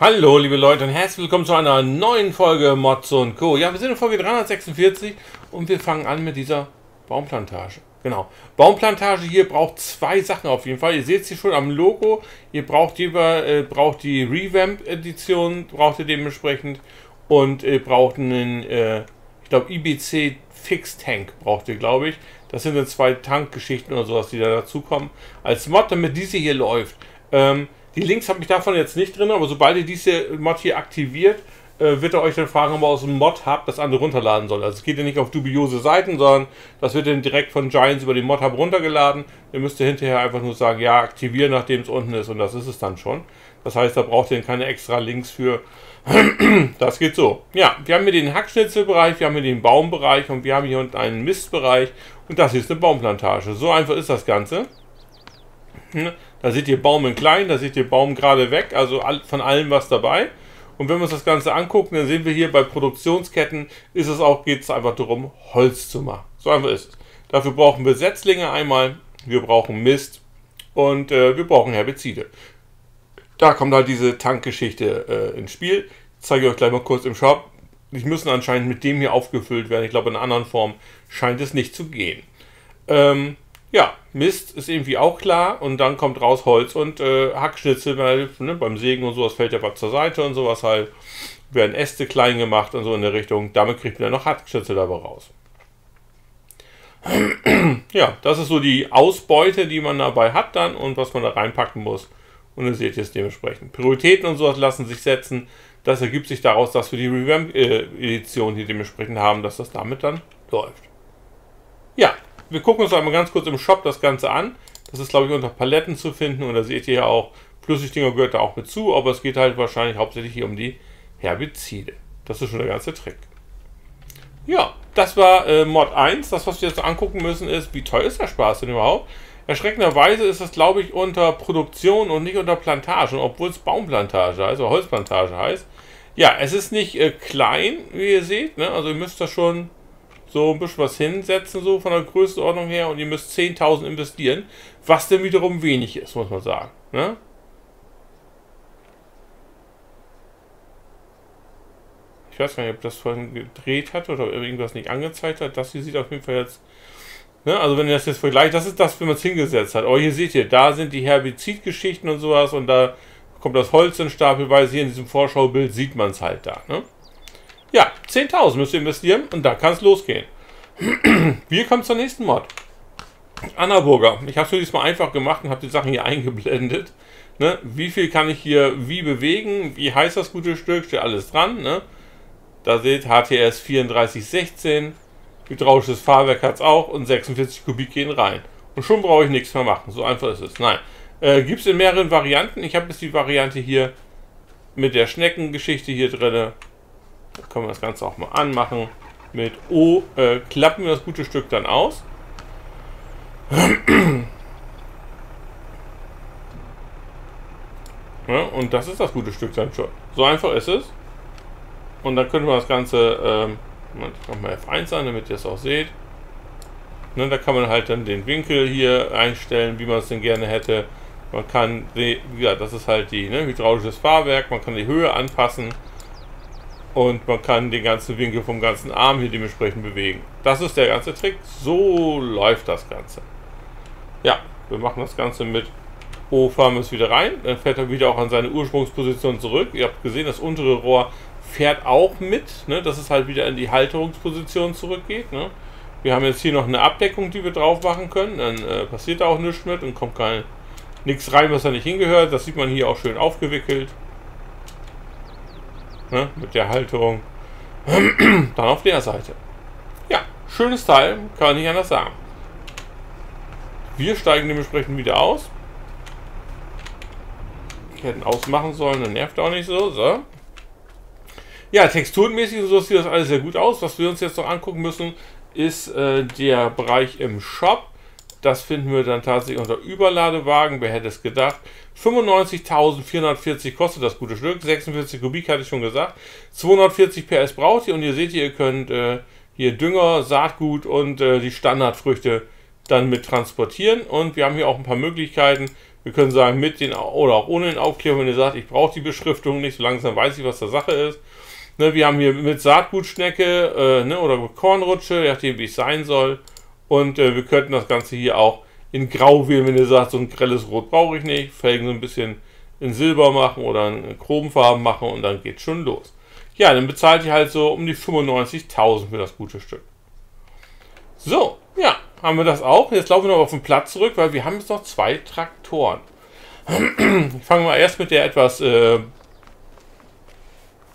Hallo liebe Leute und herzlich willkommen zu einer neuen Folge Mods und Co. Ja, wir sind in Folge 346 und wir fangen an mit dieser Baumplantage. Genau. Baumplantage hier braucht zwei Sachen auf jeden Fall. Ihr seht sie schon am Logo. Ihr braucht, lieber, äh, braucht die Revamp-Edition, braucht ihr dementsprechend. Und ihr braucht einen, äh, ich glaube, IBC Fix Tank braucht ihr, glaube ich. Das sind dann zwei Tankgeschichten oder sowas, die da dazukommen. Als Mod, damit diese hier läuft. Ähm, die Links habe ich davon jetzt nicht drin, aber sobald ihr diese Mod hier aktiviert, äh, wird er euch dann fragen, ob ihr aus dem Mod-Hub das andere runterladen soll. Also es geht ja nicht auf dubiose Seiten, sondern das wird dann direkt von Giants über den Mod-Hub runtergeladen. Ihr müsst hinterher einfach nur sagen, ja, aktivieren, nachdem es unten ist und das ist es dann schon. Das heißt, da braucht ihr keine extra Links für. das geht so. Ja, wir haben hier den Hackschnitzelbereich, wir haben hier den Baumbereich und wir haben hier unten einen Mistbereich und das hier ist eine Baumplantage. So einfach ist das Ganze. Da seht ihr Baum in klein, da seht ihr Baum gerade weg, also von allem was dabei. Und wenn wir uns das Ganze angucken, dann sehen wir hier bei Produktionsketten, ist es auch, geht es einfach darum, Holz zu machen. So einfach ist es. Dafür brauchen wir Setzlinge einmal, wir brauchen Mist und äh, wir brauchen Herbizide. Da kommt halt diese Tankgeschichte äh, ins Spiel. Ich zeige euch gleich mal kurz im Shop. Die müssen anscheinend mit dem hier aufgefüllt werden. Ich glaube, in einer anderen Form scheint es nicht zu gehen. Ähm, ja, Mist ist irgendwie auch klar und dann kommt raus Holz und äh, Hackschnitzel, weil ne, beim Sägen und sowas fällt ja was zur Seite und sowas halt. Werden Äste klein gemacht und so in der Richtung. Damit kriegt man ja noch Hackschnitzel dabei raus. ja, das ist so die Ausbeute, die man dabei hat dann und was man da reinpacken muss. Und ihr seht jetzt dementsprechend. Prioritäten und sowas lassen sich setzen. Das ergibt sich daraus, dass wir die Revamp-Edition hier dementsprechend haben, dass das damit dann läuft. Ja, wir gucken uns einmal ganz kurz im Shop das Ganze an. Das ist, glaube ich, unter Paletten zu finden. Und da seht ihr ja auch, Flüssigdinger gehört da auch mit zu. Aber es geht halt wahrscheinlich hauptsächlich hier um die Herbizide. Das ist schon der ganze Trick. Ja, das war äh, Mod 1. Das, was wir jetzt angucken müssen, ist, wie teuer ist der Spaß denn überhaupt? Erschreckenderweise ist es, glaube ich, unter Produktion und nicht unter Plantage, obwohl es Baumplantage heißt oder Holzplantage heißt. Ja, es ist nicht äh, klein, wie ihr seht. Ne? Also ihr müsst da schon so ein bisschen was hinsetzen, so von der Größenordnung her, und ihr müsst 10.000 investieren, was denn wiederum wenig ist, muss man sagen. Ne? Ich weiß gar nicht, ob das vorhin gedreht hat oder irgendwas nicht angezeigt hat. Das hier sieht auf jeden Fall jetzt. Ne? Also, wenn ihr das jetzt vergleicht, das ist das, wenn man es hingesetzt hat. Oh, hier seht ihr, da sind die Herbizidgeschichten und sowas und da kommt das Holz in stapelweise. Hier in diesem Vorschaubild sieht man es halt da. Ne? Ja, 10.000 müsst ihr investieren und da kann es losgehen. Wir kommen zur nächsten Mod. Anna Burger. Ich habe es diesmal einfach gemacht und habe die Sachen hier eingeblendet. Ne? Wie viel kann ich hier wie bewegen? Wie heißt das gute Stück? Steht alles dran. Ne? Da seht HTS 3416. Hydraulisches Fahrwerk hat es auch und 46 Kubik gehen rein. Und schon brauche ich nichts mehr machen. So einfach ist es. Nein. Äh, Gibt es in mehreren Varianten. Ich habe jetzt die Variante hier mit der Schneckengeschichte hier drin. Da können wir das Ganze auch mal anmachen. Mit O äh, klappen wir das gute Stück dann aus. Ja, und das ist das gute Stück dann schon. So einfach ist es. Und dann können wir das Ganze, ähm, ich mache mal F1 an, damit ihr es auch seht. Ne, da kann man halt dann den Winkel hier einstellen, wie man es denn gerne hätte. Man kann, ja, das ist halt die ne, hydraulisches Fahrwerk, man kann die Höhe anpassen. Und man kann den ganzen Winkel vom ganzen Arm hier dementsprechend bewegen. Das ist der ganze Trick. So läuft das Ganze. Ja, wir machen das Ganze mit O, fahren wir es wieder rein. Dann fährt er wieder auch an seine Ursprungsposition zurück. Ihr habt gesehen, das untere Rohr fährt auch mit, ne, dass es halt wieder in die Halterungsposition zurückgeht. Ne. Wir haben jetzt hier noch eine Abdeckung, die wir drauf machen können. Dann äh, passiert da auch nichts mit und kommt kein nichts rein, was da nicht hingehört. Das sieht man hier auch schön aufgewickelt. Ne, mit der Halterung. Dann auf der Seite. Ja, schönes Teil, kann man nicht anders sagen. Wir steigen dementsprechend wieder aus. Hätten ausmachen sollen, dann nervt auch nicht so. so. Ja, texturenmäßig so sieht das alles sehr gut aus. Was wir uns jetzt noch angucken müssen, ist äh, der Bereich im Shop. Das finden wir dann tatsächlich unter Überladewagen. Wer hätte es gedacht? 95.440 kostet das gute Stück. 46 Kubik hatte ich schon gesagt. 240 PS braucht ihr und ihr seht ihr, könnt äh, hier Dünger, Saatgut und äh, die Standardfrüchte dann mit transportieren. Und wir haben hier auch ein paar Möglichkeiten Wir können sagen, mit den oder auch ohne den Aufkleber, wenn ihr sagt, ich brauche die Beschriftung nicht, so langsam weiß ich, was der Sache ist. Ne, wir haben hier mit Saatgutschnecke äh, ne, oder mit Kornrutsche, je nachdem, wie es sein soll. Und äh, wir könnten das Ganze hier auch in Grau wählen, wenn ihr sagt, so ein grelles Rot brauche ich nicht. Felgen so ein bisschen in Silber machen oder in Chromfarben machen und dann geht schon los. Ja, dann bezahlt ihr halt so um die 95.000 für das gute Stück. So, ja, haben wir das auch. Jetzt laufen wir noch auf den Platz zurück, weil wir haben jetzt noch zwei Traktoren. Fangen wir erst mit der etwas äh,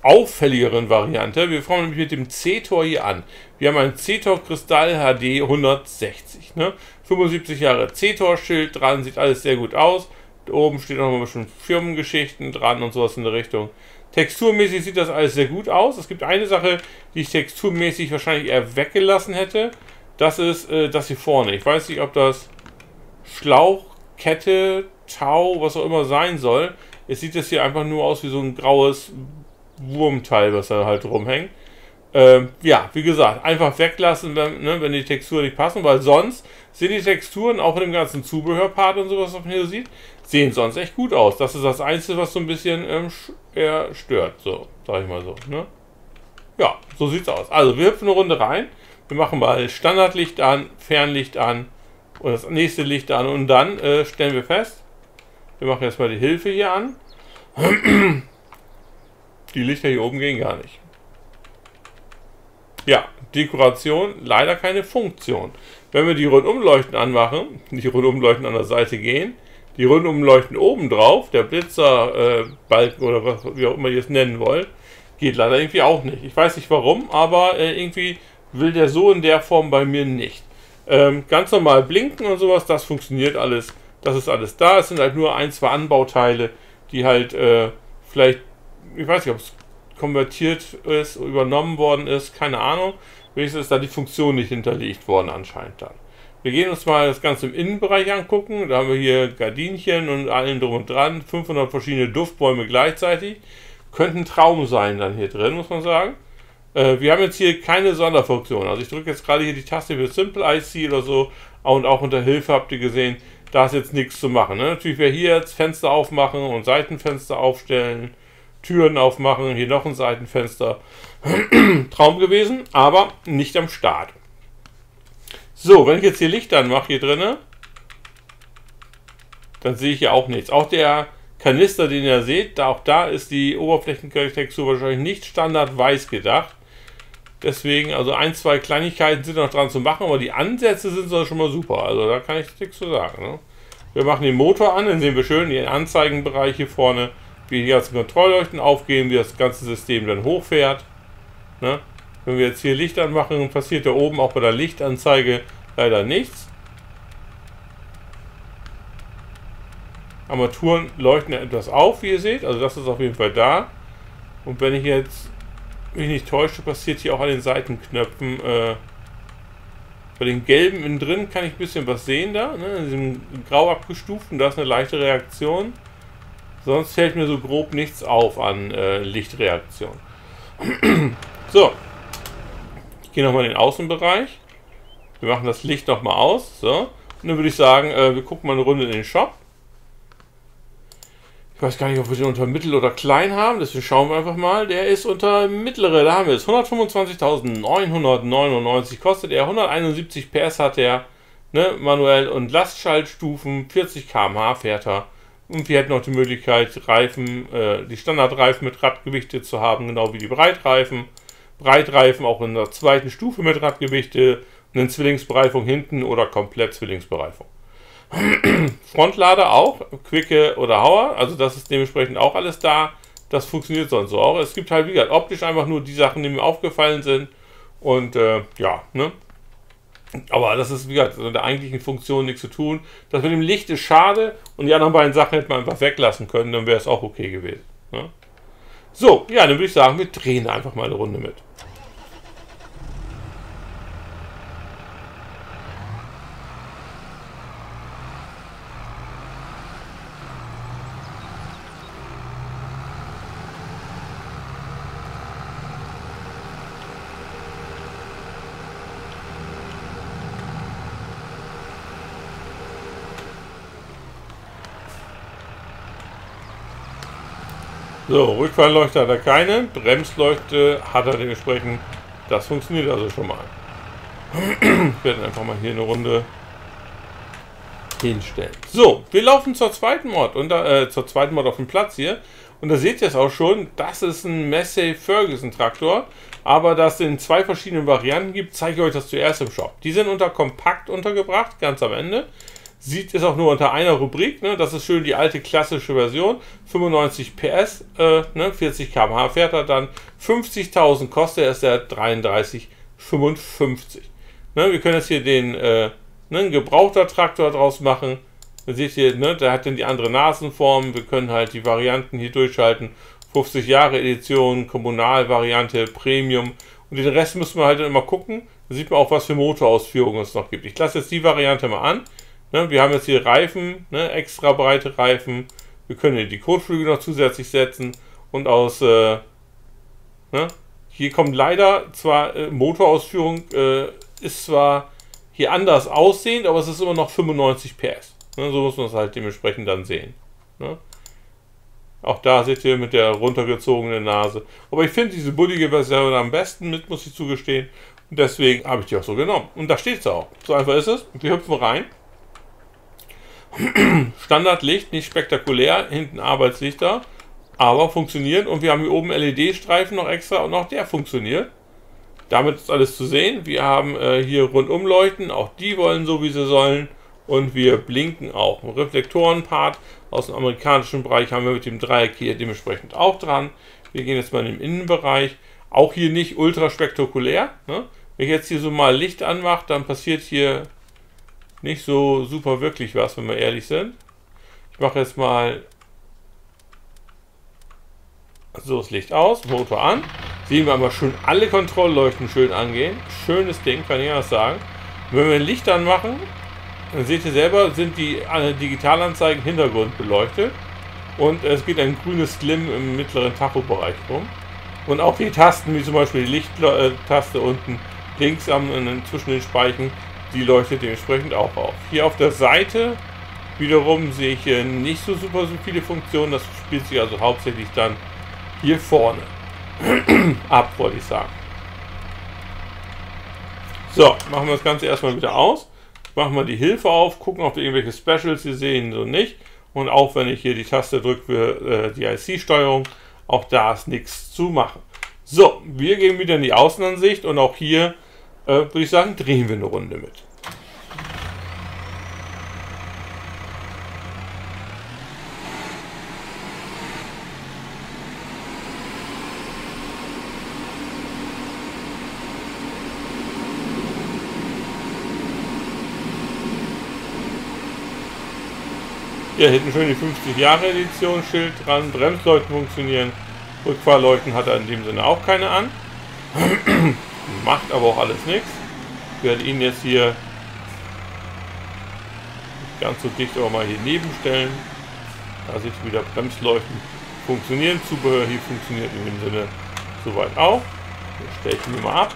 auffälligeren Variante. Wir fangen nämlich mit dem C-Tor hier an. Wir haben ein C-Tor Kristall HD 160. Ne? 75 Jahre C-Tor-Schild dran, sieht alles sehr gut aus. Da oben steht noch mal ein bisschen Firmengeschichten dran und sowas in der Richtung. Texturmäßig sieht das alles sehr gut aus. Es gibt eine Sache, die ich texturmäßig wahrscheinlich eher weggelassen hätte. Das ist äh, das hier vorne. Ich weiß nicht, ob das Schlauch, Kette, Tau, was auch immer sein soll. Es sieht das hier einfach nur aus wie so ein graues Wurmteil, was da halt rumhängt. Ähm, ja, wie gesagt, einfach weglassen, wenn, ne, wenn die Texturen nicht passen, weil sonst sehen die Texturen auch in dem ganzen Zubehörpart und sowas, was man hier sieht, sehen sonst echt gut aus. Das ist das Einzige, was so ein bisschen ähm, eher stört, so, sag ich mal so. Ne? Ja, so sieht's aus. Also, wir hüpfen eine Runde rein. Wir machen mal Standardlicht an, Fernlicht an und das nächste Licht an und dann äh, stellen wir fest, wir machen jetzt mal die Hilfe hier an. Die Lichter hier oben gehen gar nicht. Ja, Dekoration, leider keine Funktion. Wenn wir die Rundumleuchten anmachen, die Rundumleuchten an der Seite gehen, die Rundumleuchten oben drauf, der Blitzerbalken äh, oder was, wie auch immer ihr es nennen wollt, geht leider irgendwie auch nicht. Ich weiß nicht warum, aber äh, irgendwie will der so in der Form bei mir nicht. Ähm, ganz normal blinken und sowas, das funktioniert alles. Das ist alles da. Es sind halt nur ein, zwei Anbauteile, die halt äh, vielleicht ich weiß nicht, ob es konvertiert ist, übernommen worden ist, keine Ahnung. Wenigstens ist da die Funktion nicht hinterlegt worden anscheinend dann. Wir gehen uns mal das Ganze im Innenbereich angucken. Da haben wir hier Gardinchen und allen drum und dran. 500 verschiedene Duftbäume gleichzeitig. Könnte ein Traum sein dann hier drin, muss man sagen. Äh, wir haben jetzt hier keine Sonderfunktion. Also ich drücke jetzt gerade hier die Taste für Simple IC oder so. Und auch unter Hilfe habt ihr gesehen, da ist jetzt nichts zu machen. Ne? Natürlich wäre hier jetzt Fenster aufmachen und Seitenfenster aufstellen Türen aufmachen, hier noch ein Seitenfenster. Traum gewesen, aber nicht am Start. So, wenn ich jetzt hier Licht anmache hier drinnen, dann sehe ich hier auch nichts. Auch der Kanister, den ihr seht, da, auch da ist die Oberflächentextur wahrscheinlich nicht standard weiß gedacht. Deswegen, also ein, zwei Kleinigkeiten sind noch dran zu machen, aber die Ansätze sind schon mal super. Also da kann ich nichts zu sagen. Ne? Wir machen den Motor an, dann sehen wir schön den Anzeigenbereich hier vorne wie die ganzen Kontrollleuchten aufgehen, wie das ganze System dann hochfährt. Ne? Wenn wir jetzt hier Licht anmachen, passiert da oben auch bei der Lichtanzeige leider nichts. Armaturen leuchten etwas auf, wie ihr seht. Also das ist auf jeden Fall da. Und wenn ich jetzt mich nicht täusche, passiert hier auch an den Seitenknöpfen. Äh, bei den gelben innen drin kann ich ein bisschen was sehen da. Ne? In diesem grau abgestuften, da ist eine leichte Reaktion. Sonst fällt mir so grob nichts auf an äh, Lichtreaktion. so. Ich gehe nochmal in den Außenbereich. Wir machen das Licht nochmal aus. So. Und dann würde ich sagen, äh, wir gucken mal eine Runde in den Shop. Ich weiß gar nicht, ob wir den unter Mittel oder Klein haben. Deswegen schauen wir einfach mal. Der ist unter Mittlere. Da haben wir es. 125.999 kostet er. 171 PS hat er. Ne, manuell und Lastschaltstufen. 40 km/h fährt er. Und wir hätten auch die Möglichkeit, Reifen, äh, die Standardreifen mit Radgewichte zu haben, genau wie die Breitreifen. Breitreifen auch in der zweiten Stufe mit Radgewichte, eine Zwillingsbereifung hinten oder komplett Zwillingsbereifung. Frontlader auch, Quicke oder Hauer, also das ist dementsprechend auch alles da. Das funktioniert sonst so auch. Es gibt halt, wie gesagt, optisch einfach nur die Sachen, die mir aufgefallen sind. Und äh, ja, ne? Aber das ist, wie gesagt, mit der eigentlichen Funktion nichts zu tun. Das mit dem Licht ist schade und die anderen beiden Sachen hätte man einfach weglassen können, dann wäre es auch okay gewesen. Ne? So, ja, dann würde ich sagen, wir drehen einfach mal eine Runde mit. So, Rückfahrleuchte hat er keine, Bremsleuchte hat er dementsprechend. Das funktioniert also schon mal. Ich werde einfach mal hier eine Runde hinstellen. So, wir laufen zur zweiten Mod und äh, zur zweiten Mod auf dem Platz hier. Und da seht ihr es auch schon, das ist ein Massey Ferguson Traktor. Aber da es in zwei verschiedenen Varianten gibt, zeige ich euch das zuerst im Shop. Die sind unter Kompakt untergebracht, ganz am Ende. Sieht es auch nur unter einer Rubrik, ne? das ist schön die alte klassische Version. 95 PS, äh, ne? 40 km/h fährt er dann. 50.000 kostet er, ist der 33,55. Ne? Wir können jetzt hier den äh, ne, gebrauchter Traktor draus machen. Da seht ihr, ne, der hat dann die andere Nasenform. Wir können halt die Varianten hier durchschalten. 50 Jahre Edition, Kommunalvariante, Premium. Und den Rest müssen wir halt dann immer gucken. Da sieht man auch, was für Motorausführungen es noch gibt. Ich lasse jetzt die Variante mal an. Ne, wir haben jetzt hier Reifen, ne, extra breite Reifen. Wir können hier die Kotflügel noch zusätzlich setzen. Und aus, äh, ne, hier kommt leider zwar äh, Motorausführung, äh, ist zwar hier anders aussehend, aber es ist immer noch 95 PS. Ne, so muss man es halt dementsprechend dann sehen. Ne? Auch da seht ihr mit der runtergezogenen Nase. Aber ich finde diese bullige Version am besten mit, muss ich zugestehen. Und deswegen habe ich die auch so genommen. Und da steht es auch. So einfach ist es. Wir hüpfen rein. Standardlicht, nicht spektakulär. Hinten Arbeitslichter. Aber funktioniert. Und wir haben hier oben LED-Streifen noch extra. Und auch der funktioniert. Damit ist alles zu sehen. Wir haben äh, hier Rundumleuchten, auch die wollen so, wie sie sollen. Und wir blinken auch. Ein Reflektorenpart aus dem amerikanischen Bereich haben wir mit dem Dreieck hier dementsprechend auch dran. Wir gehen jetzt mal in den Innenbereich. Auch hier nicht ultra spektakulär. Ne? Wenn ich jetzt hier so mal Licht anmache, dann passiert hier nicht so super wirklich was, wenn wir ehrlich sind. Ich mache jetzt mal so das Licht aus, Motor an. Sehen wir aber schön alle Kontrollleuchten schön angehen. Schönes Ding, kann ich anders sagen. Wenn wir ein Licht anmachen, dann seht ihr selber, sind die Digitalanzeigen Hintergrund beleuchtet. Und es geht ein grünes Slim im mittleren Tachobereich rum. Und auch die Tasten, wie zum Beispiel die Lichttaste unten links am, zwischen den Speichen, die leuchtet dementsprechend auch auf. Hier auf der Seite wiederum sehe ich hier nicht so super so viele Funktionen. Das spielt sich also hauptsächlich dann hier vorne ab, wollte ich sagen. So, machen wir das Ganze erstmal wieder aus. Machen wir die Hilfe auf, gucken, ob wir irgendwelche Specials hier sehen, so nicht. Und auch wenn ich hier die Taste drücke für äh, die IC-Steuerung, auch da ist nichts zu machen. So, wir gehen wieder in die Außenansicht und auch hier äh, würde ich sagen, drehen wir eine Runde mit. Hier hinten schön die 50 Jahre Edition Schild dran, Bremsleuchten funktionieren, Rückfahrleuchten hat er in dem Sinne auch keine an. Macht aber auch alles nichts. Ich werde ihn jetzt hier nicht ganz so dicht aber mal hier nebenstellen. Da sieht wieder Bremsleuchten funktionieren. Zubehör hier funktioniert in dem Sinne soweit auch. Das stelle ich mir mal ab.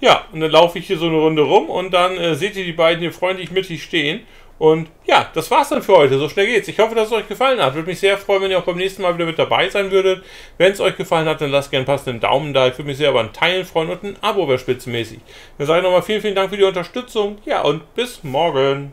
Ja, und dann laufe ich hier so eine Runde rum und dann äh, seht ihr die beiden hier freundlich mittig stehen und ja, das war's dann für heute. So schnell geht's. Ich hoffe, dass es euch gefallen hat. Würde mich sehr freuen, wenn ihr auch beim nächsten Mal wieder mit dabei sein würdet. Wenn es euch gefallen hat, dann lasst gerne passenden Daumen da. Ich würde mich sehr über ein Teilen freuen und ein Abo wäre spitzenmäßig. Wir sagen nochmal vielen, vielen Dank für die Unterstützung. Ja, und bis morgen.